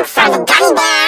look for the Gummy Bear